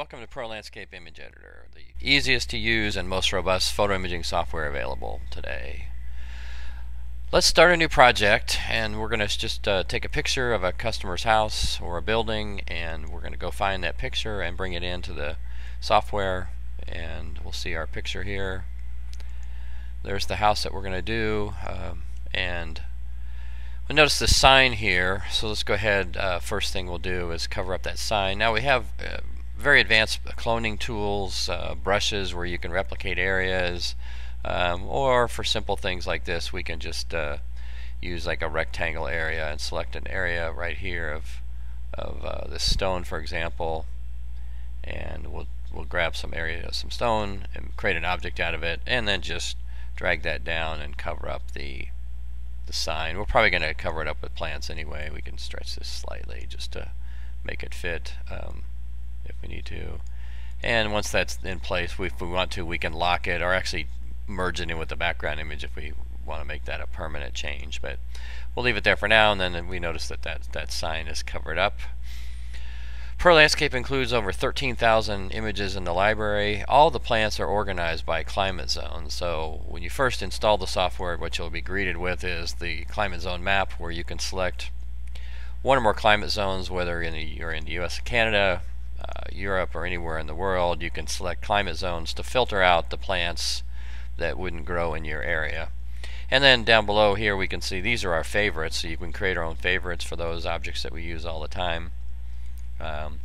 Welcome to Pro Landscape Image Editor, the easiest to use and most robust photo imaging software available today. Let's start a new project and we're going to just uh, take a picture of a customer's house or a building and we're going to go find that picture and bring it into the software and we'll see our picture here. There's the house that we're going to do um, and we notice the sign here so let's go ahead uh, first thing we'll do is cover up that sign. Now we have uh, very advanced cloning tools, uh, brushes where you can replicate areas, um, or for simple things like this, we can just uh, use like a rectangle area and select an area right here of of uh, this stone, for example, and we'll we'll grab some area, of some stone, and create an object out of it, and then just drag that down and cover up the the sign. We're probably going to cover it up with plants anyway. We can stretch this slightly just to make it fit. Um, need to. And once that's in place, we, if we want to, we can lock it or actually merge it in with the background image if we want to make that a permanent change. But we'll leave it there for now, and then we notice that that, that sign is covered up. Pro Landscape includes over 13,000 images in the library. All the plants are organized by climate zone. So when you first install the software, what you'll be greeted with is the climate zone map where you can select one or more climate zones, whether you're in the US or Canada, uh, Europe or anywhere in the world, you can select climate zones to filter out the plants that wouldn't grow in your area. And then down below here we can see these are our favorites, so you can create our own favorites for those objects that we use all the time. Um,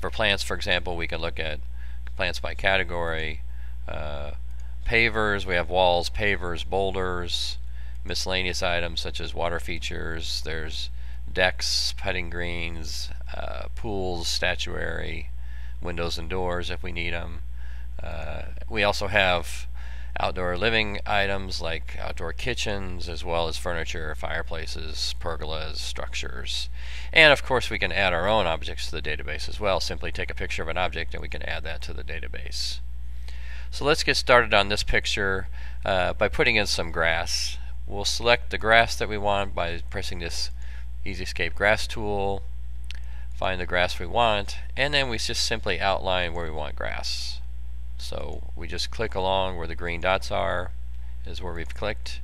for plants, for example, we can look at plants by category. Uh, pavers, we have walls, pavers, boulders, miscellaneous items such as water features. There's decks, putting greens, uh, pools, statuary, windows and doors if we need them. Uh, we also have outdoor living items like outdoor kitchens as well as furniture, fireplaces, pergolas, structures. And of course we can add our own objects to the database as well. Simply take a picture of an object and we can add that to the database. So let's get started on this picture uh, by putting in some grass. We'll select the grass that we want by pressing this EasyScape grass tool find the grass we want, and then we just simply outline where we want grass. So we just click along where the green dots are, is where we've clicked,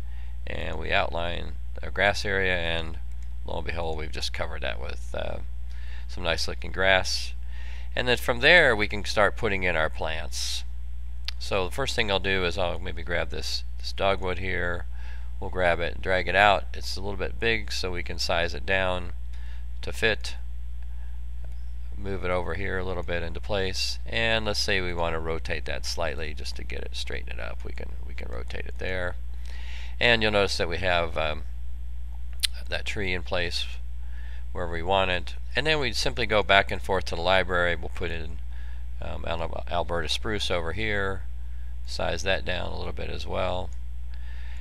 and we outline our grass area, and lo and behold, we've just covered that with uh, some nice looking grass. And then from there, we can start putting in our plants. So the first thing I'll do is I'll maybe grab this, this dogwood here, we'll grab it and drag it out. It's a little bit big, so we can size it down to fit. Move it over here a little bit into place. And let's say we want to rotate that slightly just to get it straighten it up. We can we can rotate it there. And you'll notice that we have um, that tree in place where we want it. And then we'd simply go back and forth to the library. We'll put in um, Alberta spruce over here. Size that down a little bit as well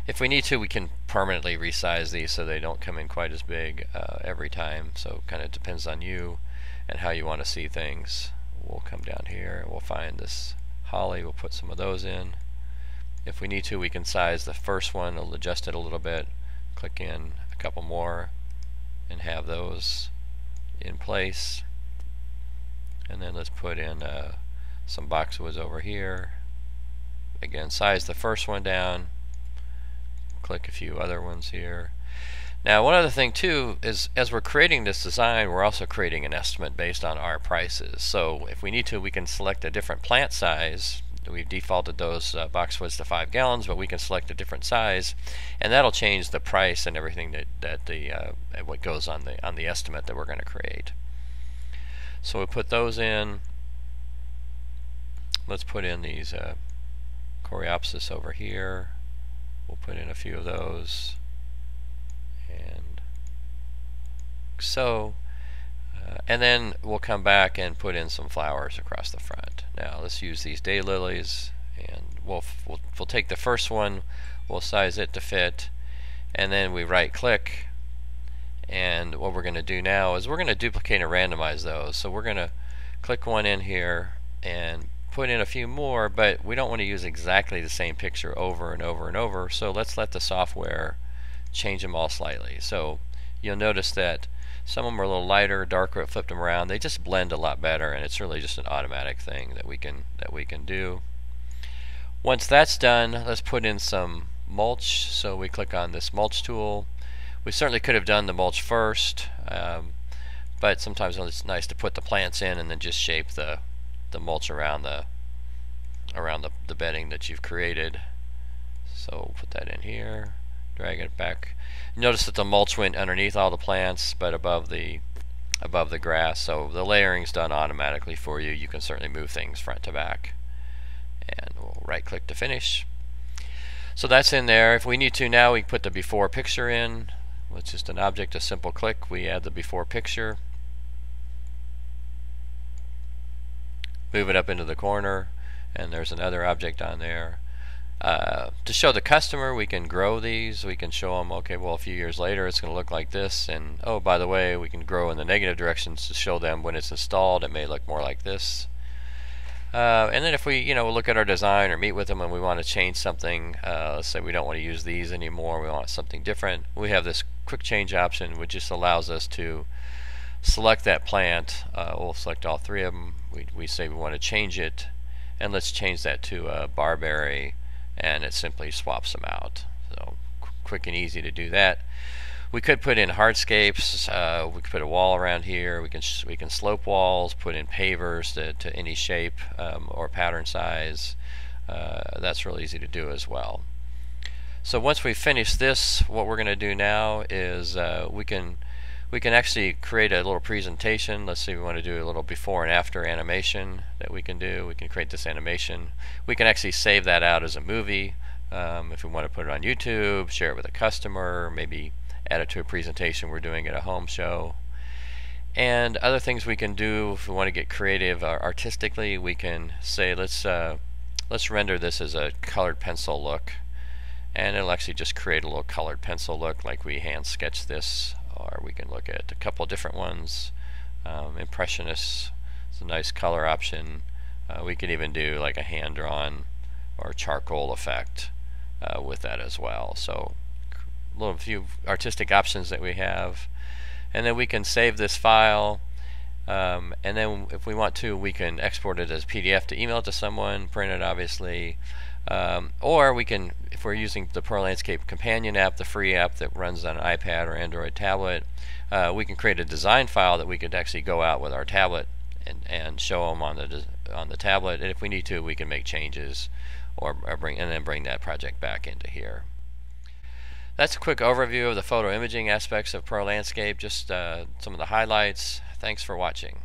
if we need to we can permanently resize these so they don't come in quite as big uh, every time so kind of depends on you and how you want to see things. We'll come down here and we'll find this holly. We'll put some of those in. If we need to, we can size the first one. We'll adjust it a little bit. Click in a couple more and have those in place. And then let's put in uh, some boxwoods over here. Again, size the first one down. Click a few other ones here. Now one other thing too is as we're creating this design we're also creating an estimate based on our prices. So if we need to we can select a different plant size. We've defaulted those uh, boxwoods to 5 gallons but we can select a different size and that'll change the price and everything that, that the uh, what goes on the on the estimate that we're going to create. So we put those in. Let's put in these uh, Coreopsis over here. We'll put in a few of those And so. Uh, and then we'll come back and put in some flowers across the front. Now let's use these daylilies and we'll, we'll, we'll take the first one, we'll size it to fit, and then we right click and what we're going to do now is we're going to duplicate and randomize those. So we're going to click one in here and put in a few more, but we don't want to use exactly the same picture over and over and over. So let's let the software change them all slightly. So you'll notice that Some of them are a little lighter, darker, flipped them around. They just blend a lot better and it's really just an automatic thing that we can that we can do. Once that's done, let's put in some mulch. So we click on this mulch tool. We certainly could have done the mulch first, um, but sometimes it's nice to put the plants in and then just shape the the mulch around the around the, the bedding that you've created. So put that in here, drag it back. Notice that the mulch went underneath all the plants, but above the above the grass. So the layering's done automatically for you. You can certainly move things front to back. And we'll right click to finish. So that's in there. If we need to now, we put the before picture in. It's just an object, a simple click. We add the before picture. Move it up into the corner and there's another object on there. Uh, to show the customer, we can grow these. We can show them, okay, well, a few years later, it's going to look like this. And, oh, by the way, we can grow in the negative directions to show them when it's installed, it may look more like this. Uh, and then if we, you know, look at our design or meet with them and we want to change something, uh, let's say we don't want to use these anymore, we want something different, we have this quick change option which just allows us to select that plant. Uh, we'll select all three of them. We, we say we want to change it and let's change that to a barberry and it simply swaps them out so quick and easy to do that we could put in hardscapes uh, we could put a wall around here we can we can slope walls put in pavers to, to any shape um, or pattern size uh, that's real easy to do as well so once we finish this what we're going to do now is uh, we can we can actually create a little presentation. Let's say we want to do a little before and after animation that we can do. We can create this animation. We can actually save that out as a movie um, if we want to put it on YouTube, share it with a customer, maybe add it to a presentation we're doing at a home show. And other things we can do if we want to get creative uh, artistically, we can say let's uh, let's render this as a colored pencil look and it'll actually just create a little colored pencil look like we hand sketch this or we can look at a couple different ones. Um, Impressionist is a nice color option. Uh, we could even do like a hand-drawn or charcoal effect uh, with that as well. So a little few artistic options that we have. And then we can save this file um, and then if we want to we can export it as PDF to email it to someone, print it obviously, um, or we can, if we're using the Pro Landscape Companion app, the free app that runs on an iPad or Android tablet, uh, we can create a design file that we could actually go out with our tablet and, and show them on the on the tablet. And if we need to, we can make changes or, or bring and then bring that project back into here. That's a quick overview of the photo imaging aspects of Pro Landscape, just uh, some of the highlights. Thanks for watching.